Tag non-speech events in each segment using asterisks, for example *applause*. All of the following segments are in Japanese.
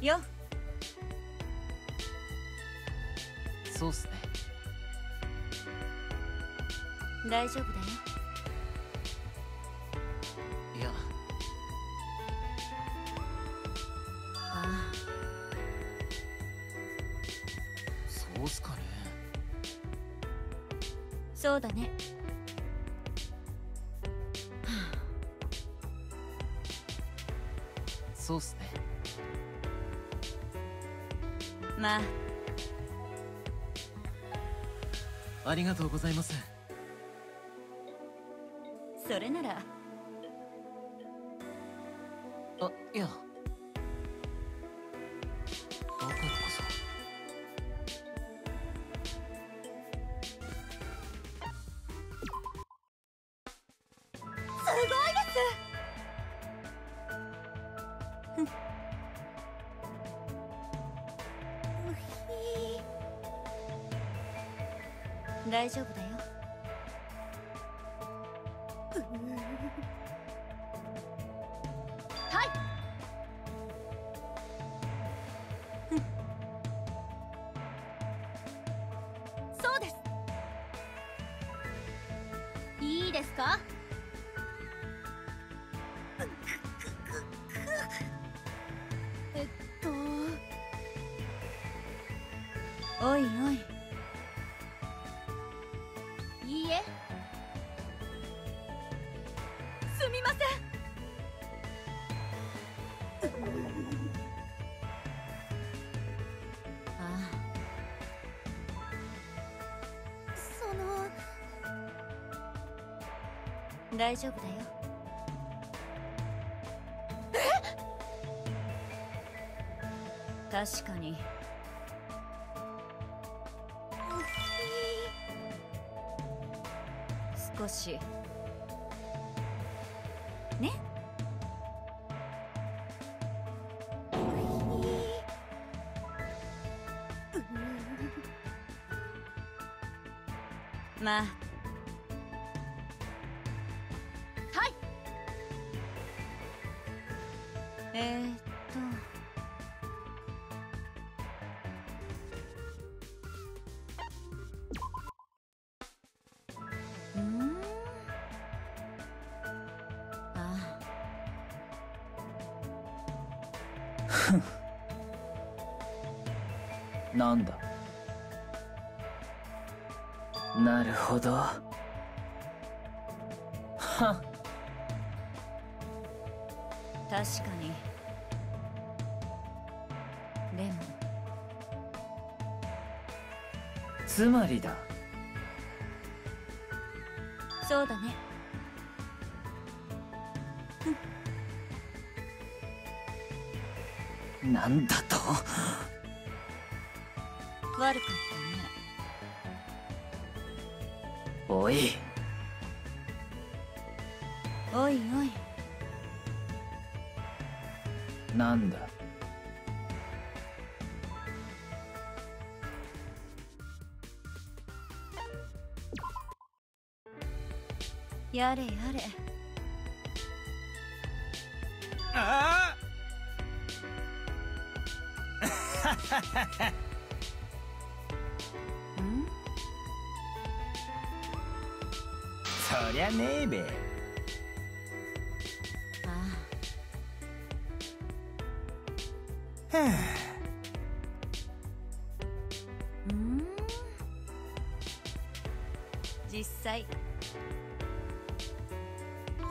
よ。そうっすね。大丈夫だよ。いや。あそうっすかね。あそうだねまあありがとうございます。それなら。あいやはい。そうです。いいですか？えっと。おいおいい。大丈夫だよ。確かに。少し *laughs* なんだ？なるほど。は *laughs* 確かに。でも。つまりだ。そうだねなんだと？悪かったね。おい。おいおい。なんだ？やれやれ。あんそりゃねえべ。あ。はあ。うん？実際。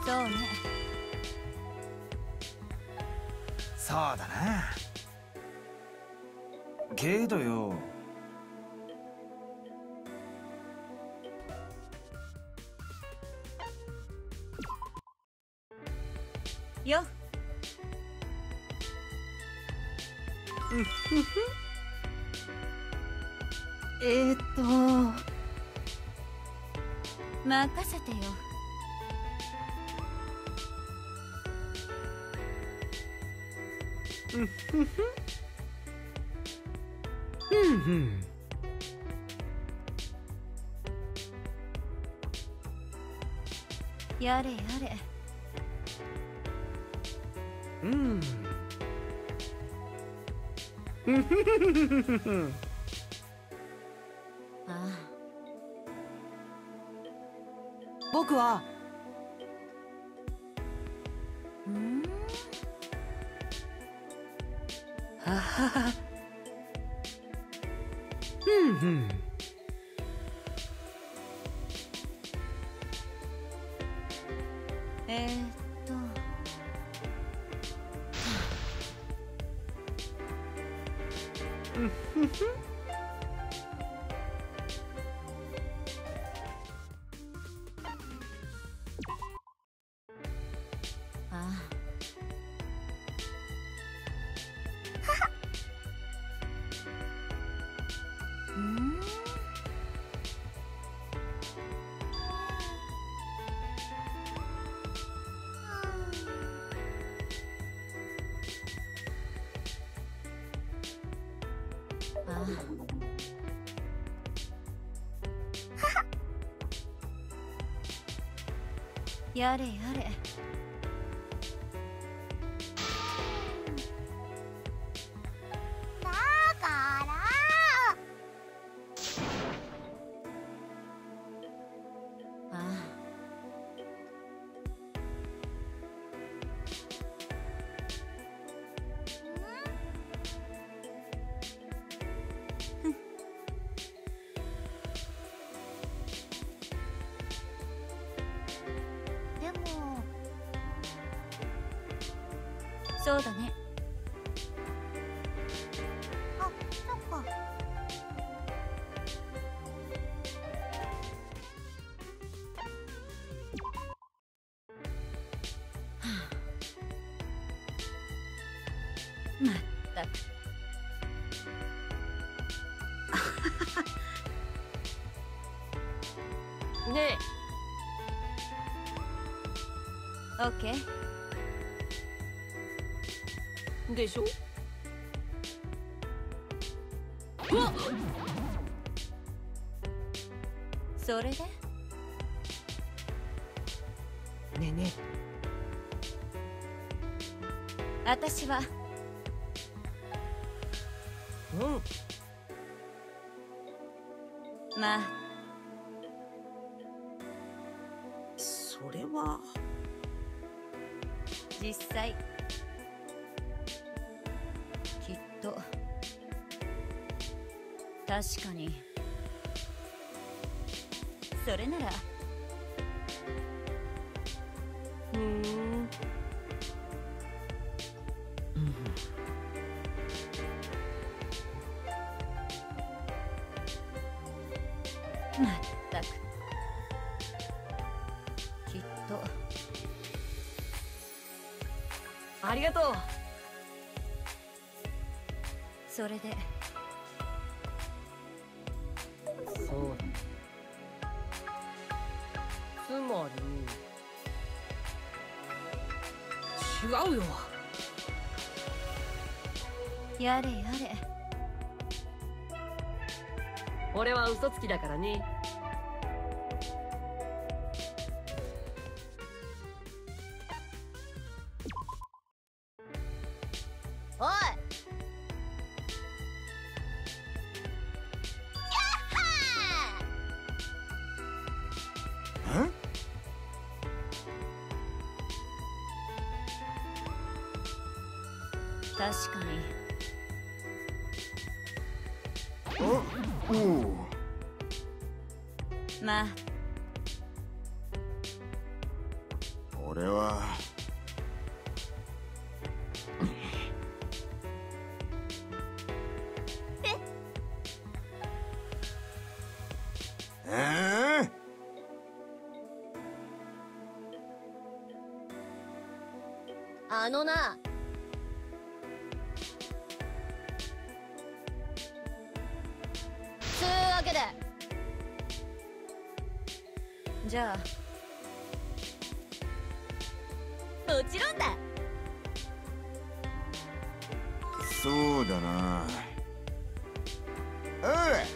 そうね。そうだなけどよ。よ。*laughs* えー、っと。任せてよ *laughs* んやれやれ。うん。*laughs* ああ。僕はえああ *laughs* やれやれ。そうだね。あそっか。まったく。*laughs* ねオッでしょ？それで？ねえね私は。えうん。まあ。それは。実際確かに。それなら。ふん。まったく。きっと。ありがとう。それで。やれやれ。俺は嘘つきだからね。おい。ん確かにあのな。つうわけで。じゃあ。もちろんだ。そうだな。おい。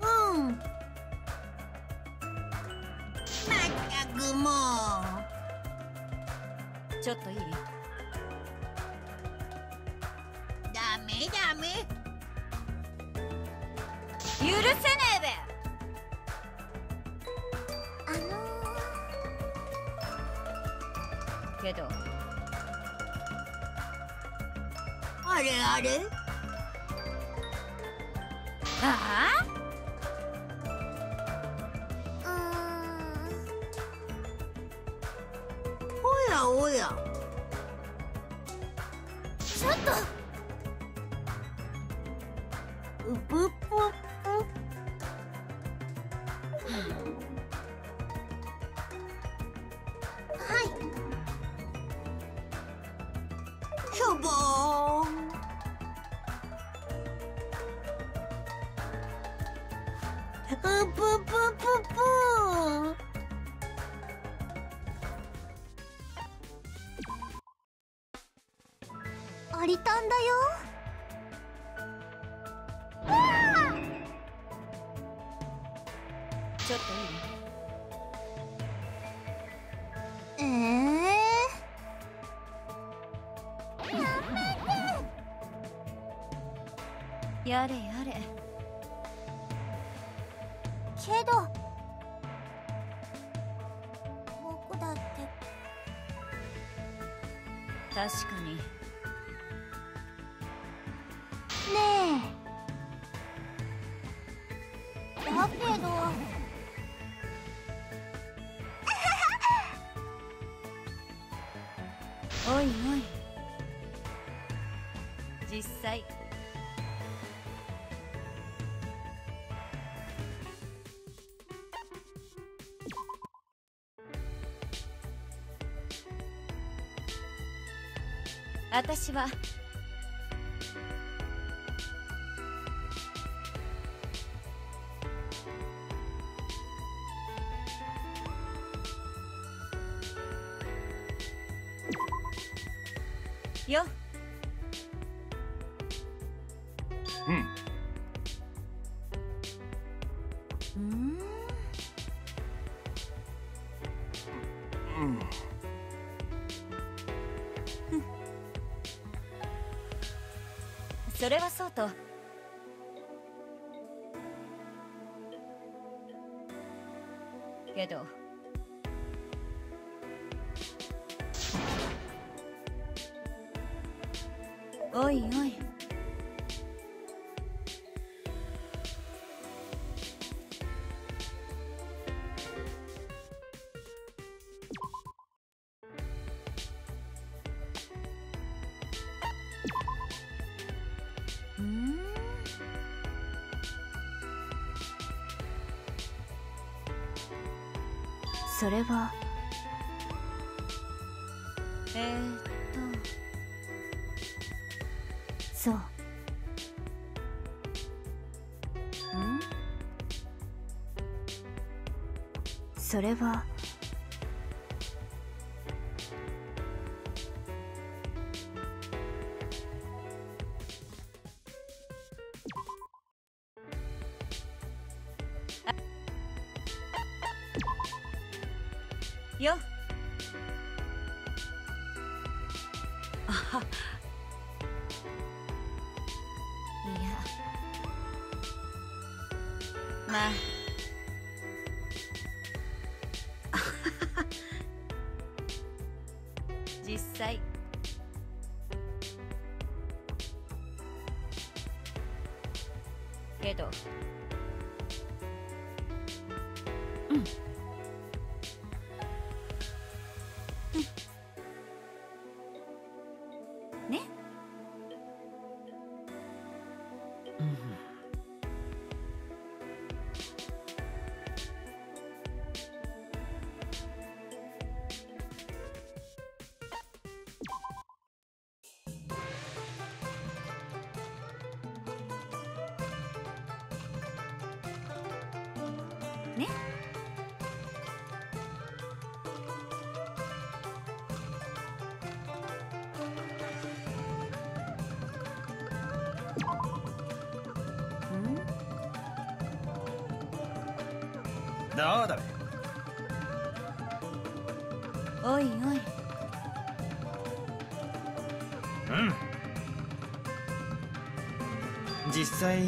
うん。まったくもうちょっといい？ダメダメ。許せねえべ。あのけど。あれあれ？あ。あおやおや。ちょっと。うぷアリタンだよ。ちょっといい？ええやれやれ。けど。僕だって。確かおいおい。実際。私はそれはそうと。けど。それは。えー、っと。そう。うん？それは。まあ。ね。どうだ？おいおい。うん。実際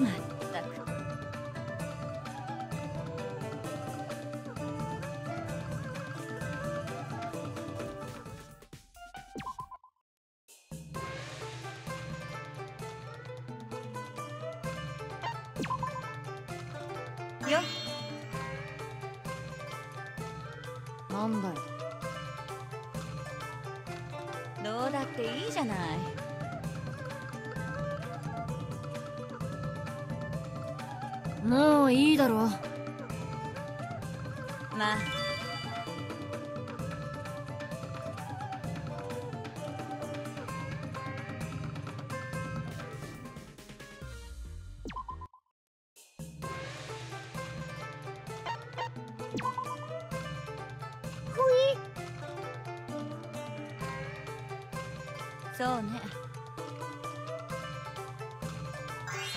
まったく。よっ。なんだよ。ういいだろ。まあ。そうね。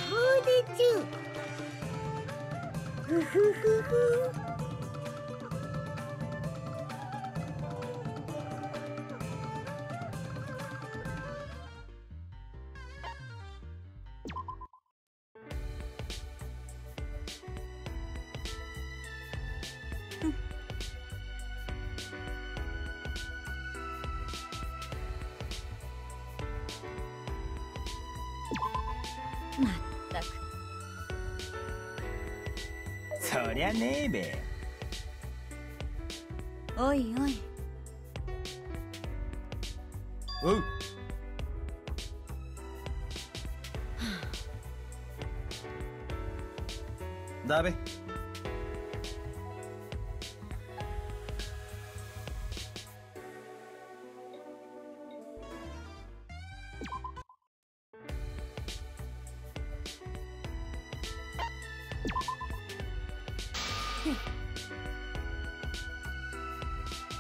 そうでちゅふふふふそりゃねえべ。おいおい。おう。だべ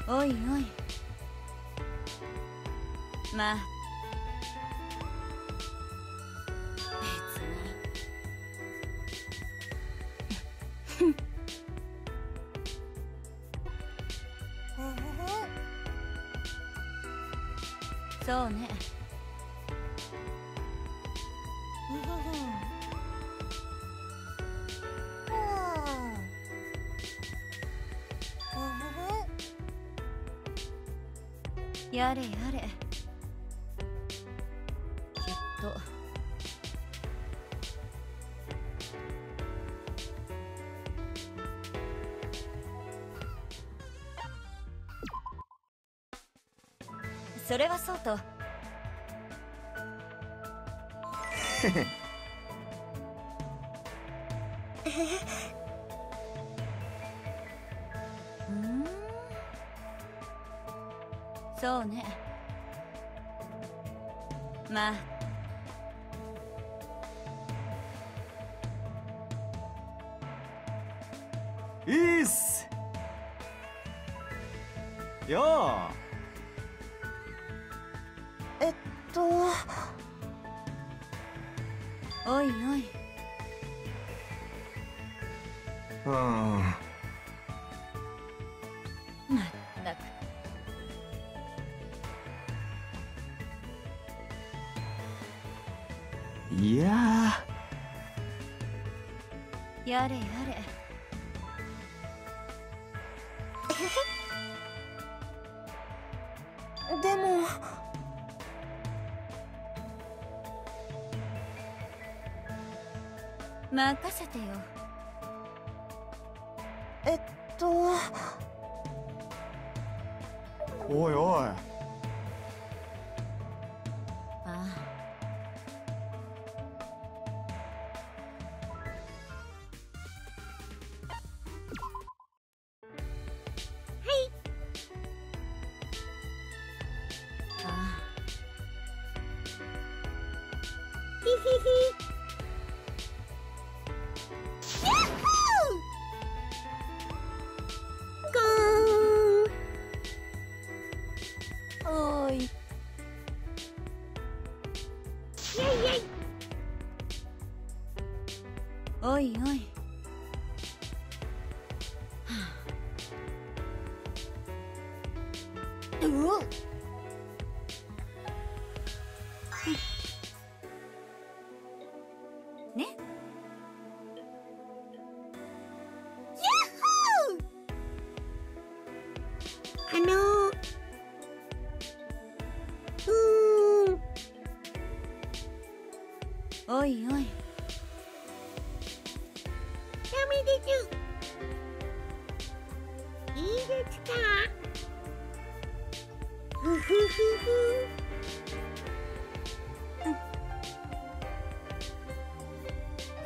おいおい。まあそれはそうと。うん？そうね。まあ。いいっすよえっと。おいおい。うん。てよ。えっと。おいおいう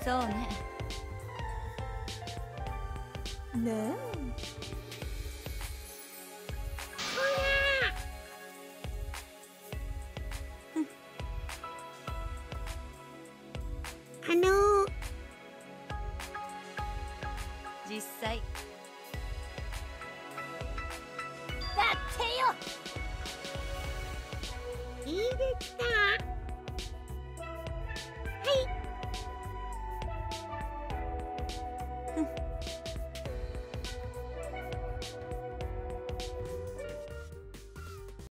そうね。ねえ